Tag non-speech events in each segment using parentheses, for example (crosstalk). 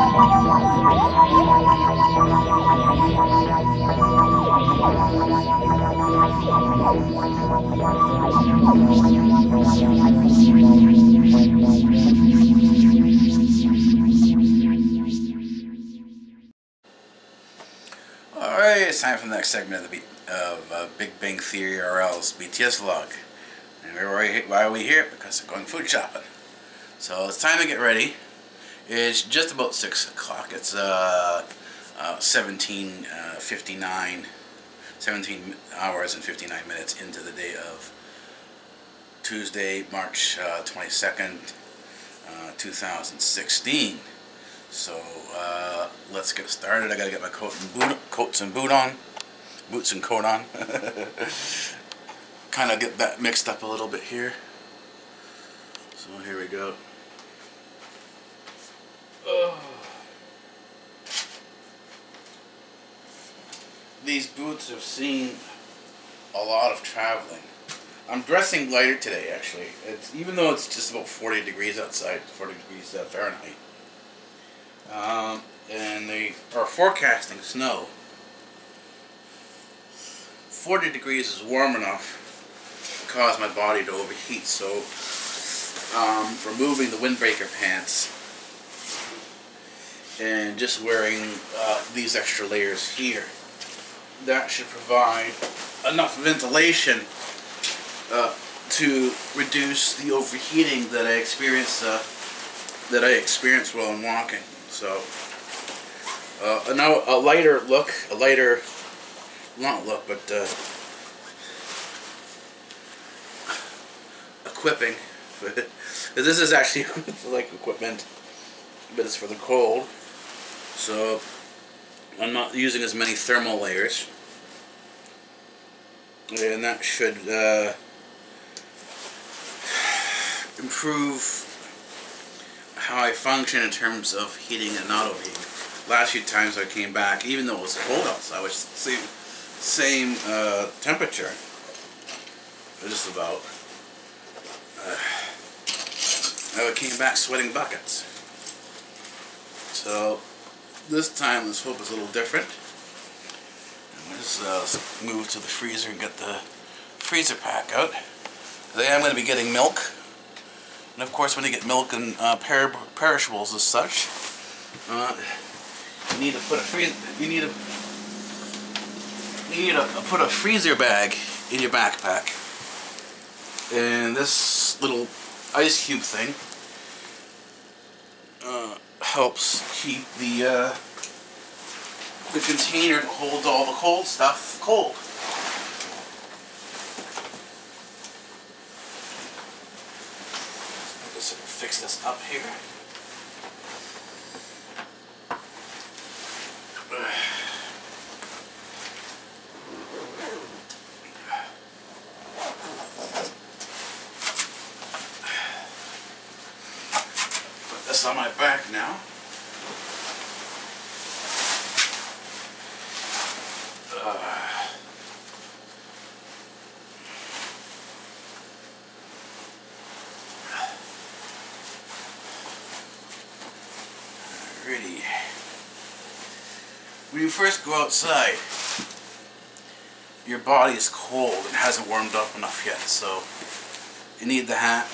Alright, it's time for the next segment of the B of uh, Big Bang Theory RL's BTS vlog. And why, why are we here? Because we're going food shopping. So it's time to get ready. It's just about 6 o'clock. It's uh, uh, 17.59, 17 hours and 59 minutes into the day of Tuesday, March uh, 22nd, uh, 2016. So uh, let's get started. I gotta get my coat and boot, coats and boot on, boots and coat on. (laughs) kind of get that mixed up a little bit here. So here we go. These boots have seen a lot of traveling. I'm dressing lighter today, actually. It's even though it's just about 40 degrees outside, 40 degrees uh, Fahrenheit. Um, and they are forecasting snow. 40 degrees is warm enough to cause my body to overheat, so um, removing the windbreaker pants and just wearing uh, these extra layers here, that should provide enough ventilation uh, to reduce the overheating that I experience uh, that I experience while I'm walking. So, uh, now a lighter look, a lighter, not look, but uh, equipping. (laughs) this is actually (laughs) like equipment, but it's for the cold. So, I'm not using as many thermal layers. And that should uh, improve how I function in terms of heating and not overheating. Last few times I came back, even though it was cold outside, which same same uh, temperature, just about. Uh, I came back sweating buckets. So this time, let's hope it's a little different. Let's uh, move to the freezer and get the freezer pack out. Today I'm going to be getting milk. And of course, when you get milk and uh, per perishables as such, uh, you need to put a freezer. You need to you need to put a freezer bag in your backpack. And this little ice cube thing helps keep the uh, the container that holds all the cold stuff cold. Just fix this up here. Put this on my back now. Uh, Alrighty. When you first go outside, your body is cold and hasn't warmed up enough yet, so you need the hat.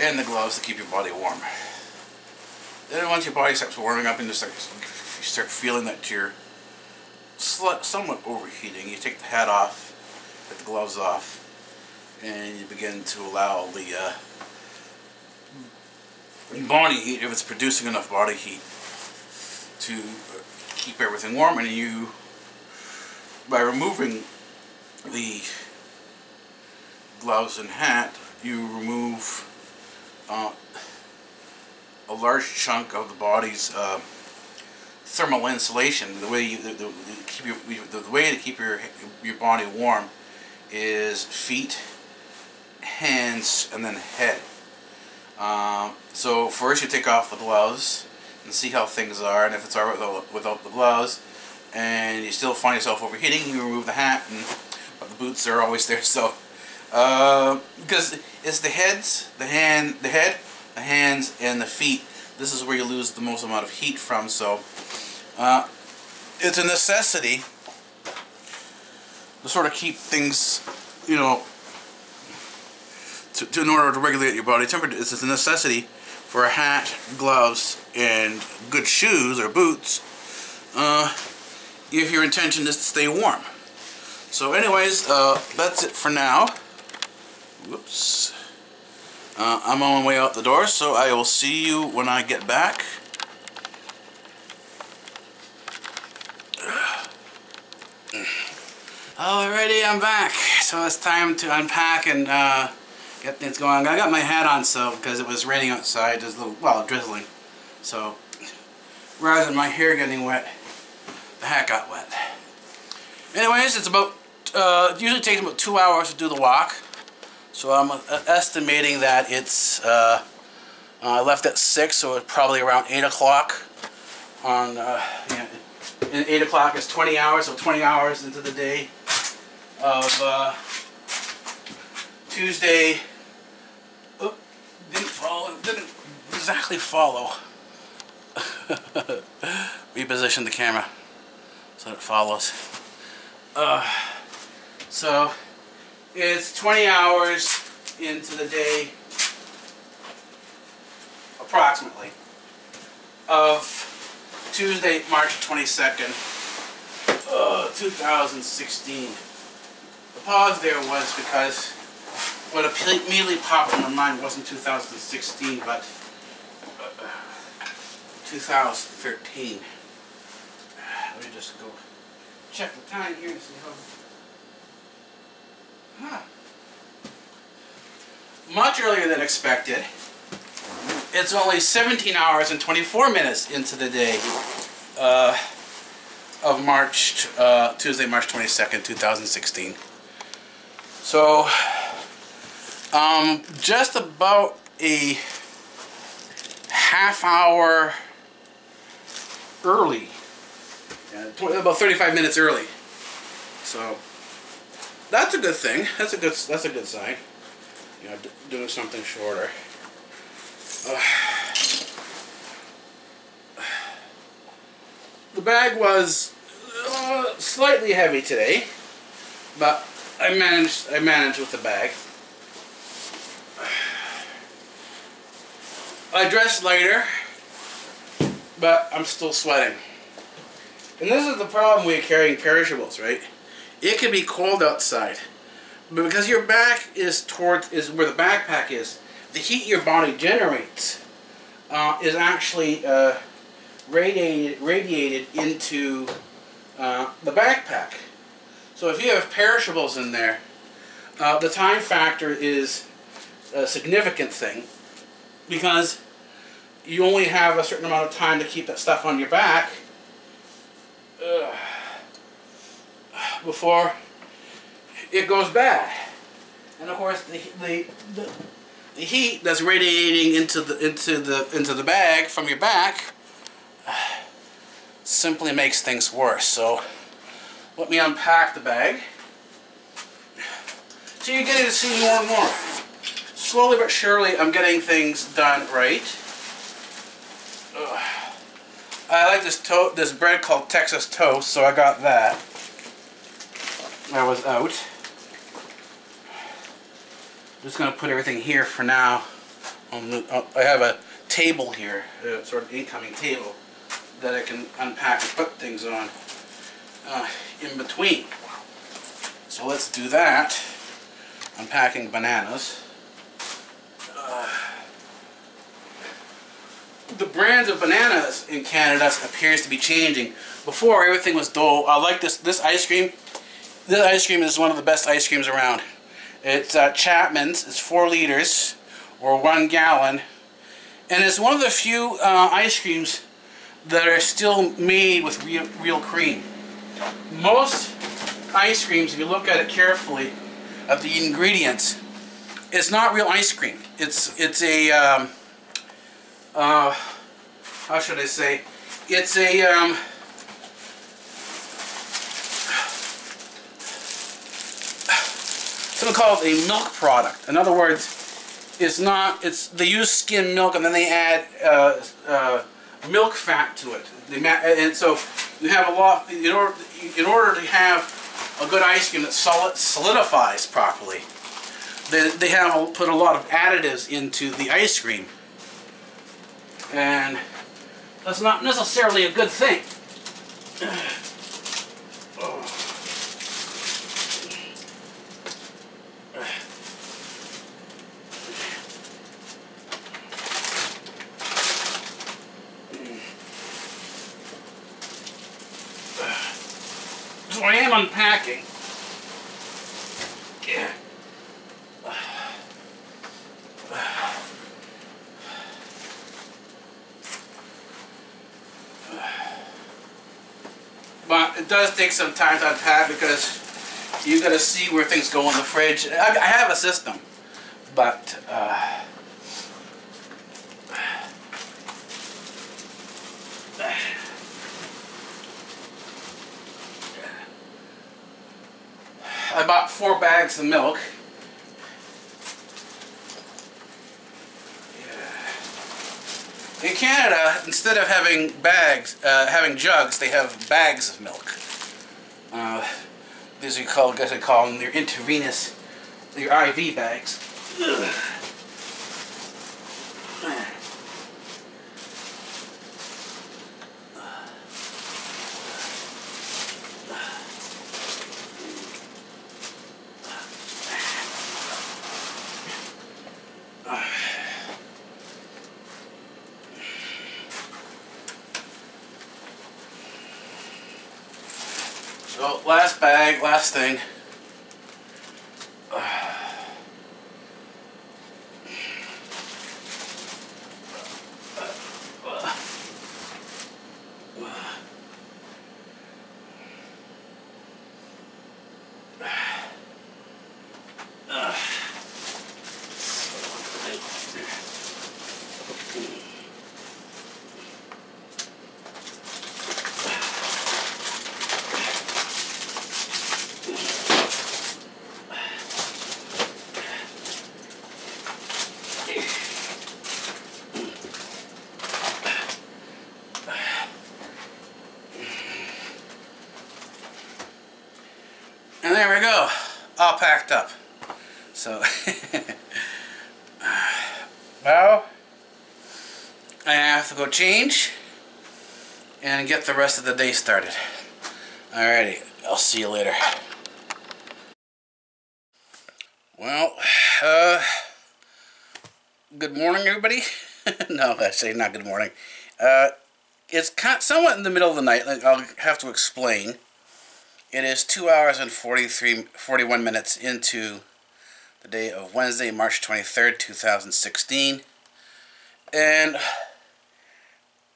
And the gloves to keep your body warm. Then once your body starts warming up and you start, you start feeling that you're somewhat overheating, you take the hat off, put the gloves off, and you begin to allow the uh, body heat, if it's producing enough body heat, to keep everything warm. And you, by removing the gloves and hat, you remove uh, a large chunk of the body's uh, thermal insulation. The way you the, the, keep your, the way to keep your your body warm is feet, hands, and then head. Um, so first you take off the gloves and see how things are, and if it's alright without, without the gloves, and you still find yourself overheating, you remove the hat, and the boots are always there. (laughs) So uh, because it's the heads, the hand, the head, the hands, and the feet. This is where you lose the most amount of heat from. So uh, it's a necessity to sort of keep things, you know, to, to, in order to regulate your body temperature. It's a necessity for a hat, gloves, and good shoes or boots uh, if your intention is to stay warm. So anyways, uh, that's it for now. Whoops. Uh, I'm on my way out the door, so I will see you when I get back. Alrighty, I'm back. So it's time to unpack and uh, get things going. I got my hat on so because it was raining outside, just a little, well, drizzling. So rather than my hair getting wet, the hat got wet. Anyways, it's about, uh, usually takes about two hours to do the walk. So I'm uh, estimating that it's, uh, uh, I left at 6, so it's probably around 8 o'clock. On, uh, yeah, 8 o'clock is 20 hours, so 20 hours into the day of uh, Tuesday. Didn't follow, didn't exactly follow. (laughs) Reposition the camera so it follows. Uh, so it's 20 hours into the day, approximately, of Tuesday, March 22nd, uh, 2016. The pause there was because what immediately popped in my mind wasn't 2016, but uh, 2013. Let me just go check the time here to see how Huh. Much earlier than expected. It's only 17 hours and 24 minutes into the day uh, of March, uh, Tuesday, March 22nd, 2016. So, um, just about a half hour early, about 35 minutes early. So, that's a good thing. That's a good. That's a good sign. You know, doing something shorter. Uh, (sighs) the bag was uh, slightly heavy today, but I managed. I managed with the bag. I dressed lighter, but I'm still sweating. And this is the problem with carrying perishables, right? It can be cold outside. But because your back is towards is where the backpack is, the heat your body generates uh, is actually uh, radiated radiated into uh, the backpack. So if you have perishables in there, uh, the time factor is a significant thing because you only have a certain amount of time to keep that stuff on your back. Ugh before it goes bad. And of course, the, the, the, the heat that's radiating into the, into, the, into the bag from your back simply makes things worse. So let me unpack the bag. So you're getting to see more and more. Slowly but surely, I'm getting things done right. Ugh. I like this to this bread called Texas toast, so I got that. I was out. Just to put everything here for now. The, I have a table here, a sort of incoming table, that I can unpack and put things on uh, in between. So let's do that. Unpacking bananas. (sighs) The brands of bananas in Canada appears to be changing. Before everything was Dole. I like this this ice cream this ice cream is one of the best ice creams around. It's uh, Chapman's. It's four liters or one gallon, and it's one of the few uh, ice creams that are still made with real, real cream. Most ice creams, if you look at it carefully, at the ingredients, it's not real ice cream. It's it's a um, uh, how should I say? It's a um, something called a milk product. In other words, it's not. It's they use skim milk and then they add uh, uh, milk fat to it. And so you have a lot. In order in order to have a good ice cream that solid, solidifies properly, they they have put a lot of additives into the ice cream, and that's not necessarily a good thing. So I am unpacking. Yeah. But it does take some time to unpack because you gotta see where things go in the fridge. I, I have a system, but uh, I bought four bags of milk. In Canada, instead of having bags, uh, having jugs, they have bags of milk. Uh, you I guess I call them, they're intravenous, they're IV bags. Ugh. So last bag, last thing. And there we go, all packed up. So, now I have to go change and get the rest of the day started. Alrighty, I'll see you later. Well, uh, good morning, everybody. (laughs) no, actually, not good morning. Uh, it's somewhat in the middle of the night. I'll have to explain. It is 2 hours and 43, 41 minutes into the day of Wednesday, March 23rd, 2016. And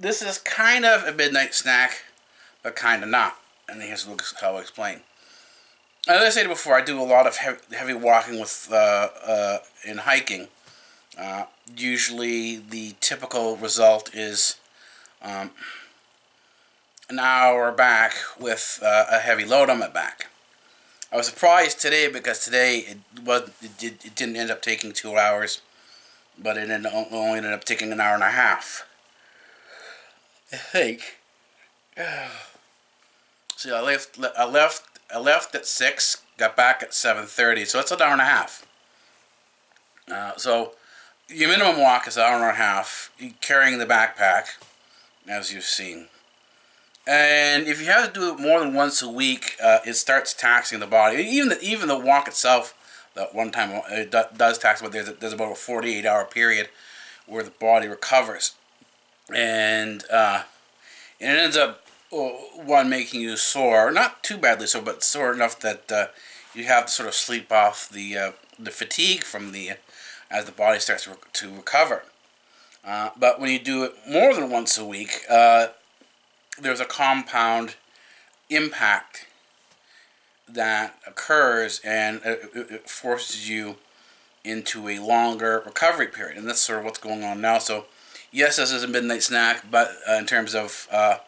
this is kind of a midnight snack, but kind of not. And here's how I'll explain. As I said before, I do a lot of heavy walking with uh, uh, in hiking. Uh, usually, the typical result is um, an hour back with uh, a heavy load on my back. I was surprised today because today it was it, did, it didn't end up taking two hours, but it ended, only ended up taking an hour and a half. I think. (sighs) See, I left. I left. I left at six. Got back at seven thirty. So it's an hour and a half. Uh, so your minimum walk is an hour and a half. Carrying the backpack, as you've seen. And if you have to do it more than once a week, uh, it starts taxing the body. Even the, even the walk itself, that one time it does tax, but there's, a, there's about a 48 hour period where the body recovers. And, uh, and it ends up, one, making you sore. Not too badly sore, but sore enough that uh, you have to sort of sleep off the, uh, the fatigue from the as the body starts to recover. Uh, but when you do it more than once a week, uh, there's a compound impact that occurs and it, forces you into a longer recovery period. And that's sort of what's going on now. So, yes, this is a midnight snack, but uh, in terms of uh,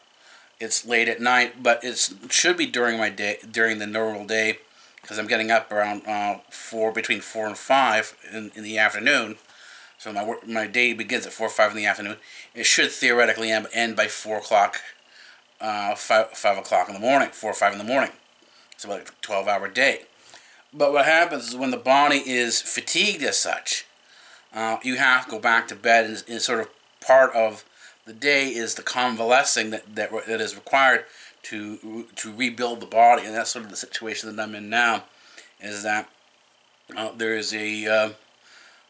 it's late at night, but it should be during my day, during the normal day, because I'm getting up around uh, four, between four and five in, in the afternoon. So my my day begins at four or five in the afternoon. It should theoretically end, end by four o'clock, uh, five five o'clock in the morning, four or five in the morning. It's about a twelve hour day. But what happens is when the body is fatigued as such, uh, you have to go back to bed, and, and sort of part of the day is the convalescing that, that, that is required to to rebuild the body, and that's sort of the situation that I'm in now. Is that uh, there is a uh,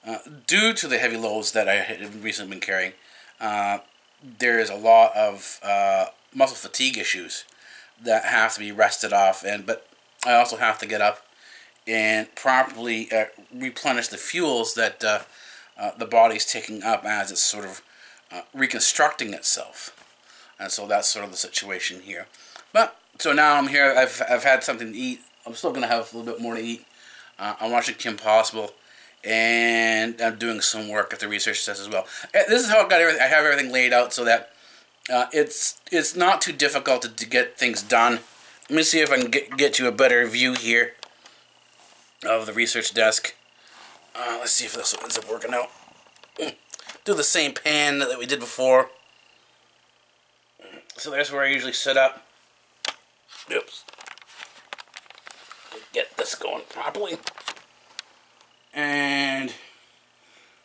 uh, due to the heavy loads that I have recently been carrying, uh, there is a lot of uh, muscle fatigue issues that have to be rested off, and but I also have to get up and properly uh, replenish the fuels that the body's taking up as it's sort of reconstructing itself. And so that's sort of the situation here. But, so now I'm here, I've, I've had something to eat. I'm still going to have a little bit more to eat. Uh, I'm watching Kim Possible, and I'm doing some work at the research desk as well. Uh, this is how I got everything, I have everything laid out so that uh, it's it's not too difficult to, to get things done. Let me see if I can get, get you a better view here of the research desk. Uh, let's see if this ends up working out. Do the same pan that we did before. So there's where I usually sit up. Oops. Get this going properly. And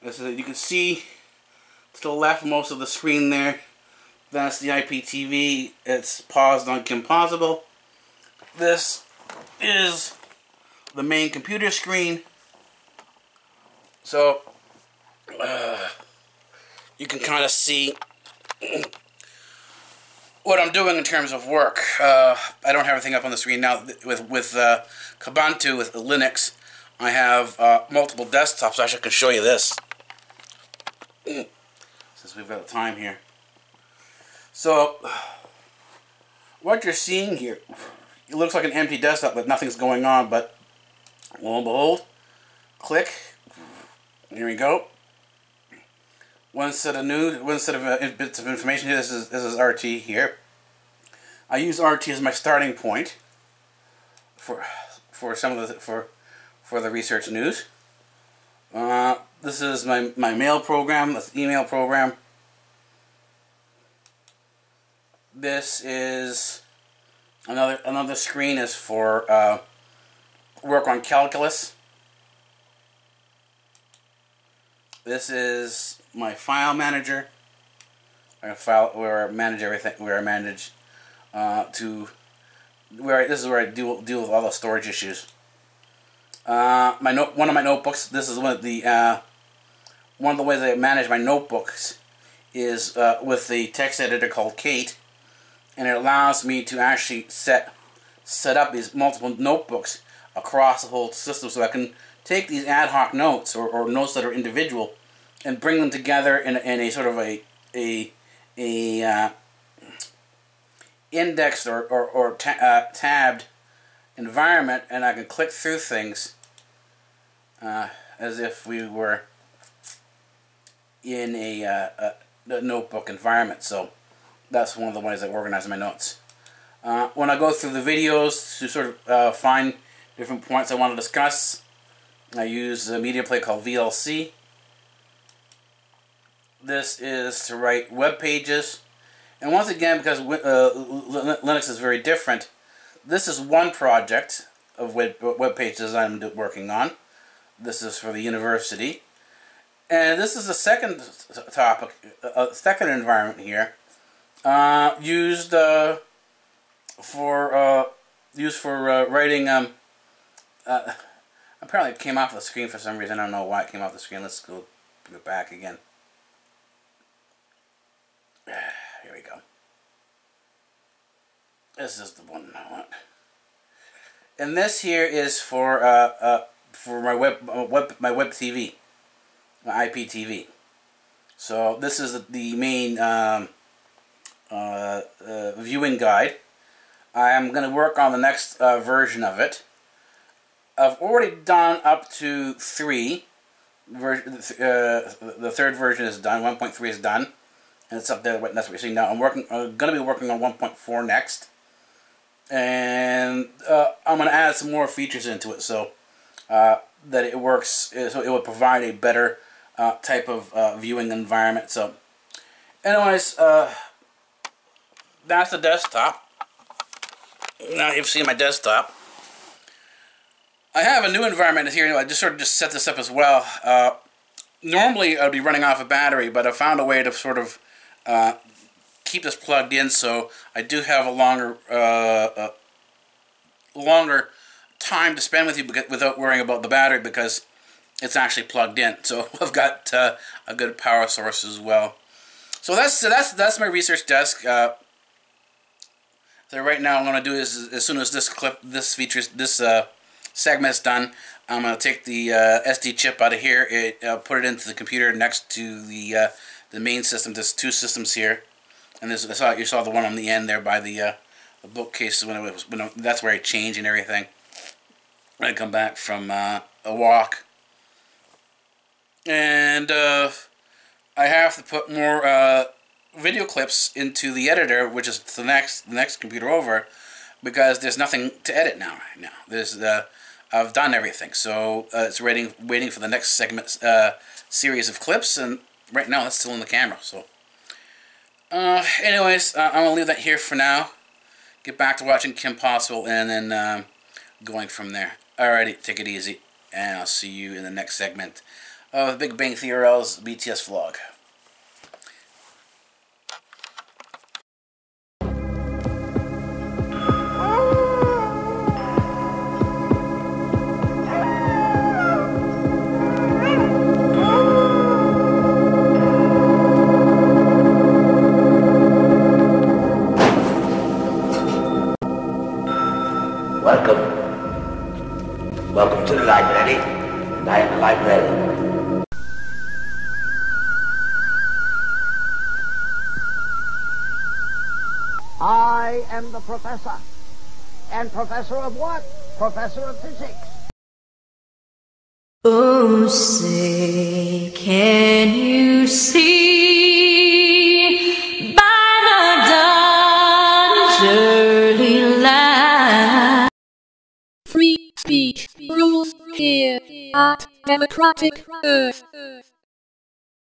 this is, you can see to the left most of the screen there. That's the IPTV. It's paused on Kim Possible. This is the main computer screen. So, uh, you can kind of see what I'm doing in terms of work. Uh, I don't have everything up on the screen now. With with uh, Kubuntu, with Linux, I have uh, multiple desktops. I can show you this. Since we've got time here. So, what you're seeing here, it looks like an empty desktop, but nothing's going on. But lo and behold, click. Here we go. One set of news, one set of uh, bits of information here. This is this is RT here. I use RT as my starting point for for some of the for for the research news. Uh, this is my my mail program. This email program. This is another another screen is for uh, work on calculus. This is my file manager. I file where I manage everything, where I manage uh, to where I, this is where I deal deal with all the storage issues. Uh, my note, one of my notebooks. This is one of the uh, one of the ways I manage my notebooks is uh, with the text editor called Kate, and it allows me to actually set set up these multiple notebooks across the whole system, so I can take these ad hoc notes or, or notes that are individual and bring them together in, in a sort of a a a uh, indexed or, or, or ta uh, tabbed environment and I can click through things uh, as if we were in a, uh, a, notebook environment. So that's one of the ways I organize my notes. Uh, when I go through the videos to sort of uh, find different points I want to discuss, I use a media player called VLC. This is to write web pages. And once again, because uh, Linux is very different, this is one project of web, web pages I'm working on. This is for the university. And this is the second topic, a second environment here, uh, used uh, for uh, used for uh, writing. Um, uh, apparently, it came off the screen for some reason. I don't know why it came off the screen. Let's go it back again. (sighs) Here we go. This is the one I want. And this here is for uh, uh, for my web, web my web TV, my IPTV. So this is the main um, uh, uh, viewing guide. I am going to work on the next uh, version of it. I've already done up to 3. Ver uh, the third version is done. 1.3 is done. And it's up there. That's what you're seeing now. I'm working. I'm going to be working on 1.4 next. And uh, I'm going to add some more features into it so uh, that it works. So it will provide a better type of viewing environment. So, anyways, that's the desktop. Now you've seen my desktop. I have a new environment here. I just sort of just set this up as well. Uh, normally I'd be running off a battery, but I found a way to sort of uh, keep this plugged in, so I do have a longer, uh, uh longer time to spend with you without worrying about the battery because it's actually plugged in. So (laughs) I've got uh, a good power source as well. So that's that's that's my research desk. Uh, so right now, I'm going to do is as soon as this clip, this features, this uh, segment is done, I'm going to take the uh, SD chip out of here, it, uh, put it into the computer next to the uh, the main system. There's two systems here, and this I saw you saw the one on the end there by the, uh, the bookcase when it was when it, that's where I change and everything. When I come back from uh, a walk, and I have to put more video clips into the editor, which is the next the next computer over, because there's nothing to edit now. Right now, there's the uh, I've done everything, so uh, it's waiting waiting for the next segment uh, series of clips, and right now that's still in the camera. So, uh, anyways, I'm gonna leave that here for now. Get back to watching Kim Possible, and then um, going from there. Alrighty, take it easy, and I'll see you in the next segment of Big Bang Theory's BTS vlog. Professor of what? Professor of physics. Oh, say, can you see by the dawn's early light? Free speech rules here at Democratic Earth.